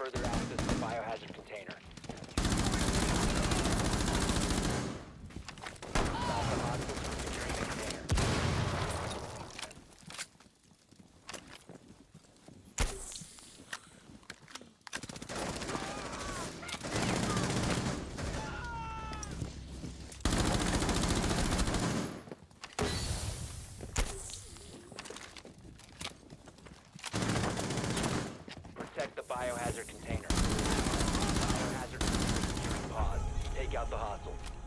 further access to biohazard container. Stop the hostiles from securing the container. Protect the biohazard container. Biohazard container. Take out the hostiles.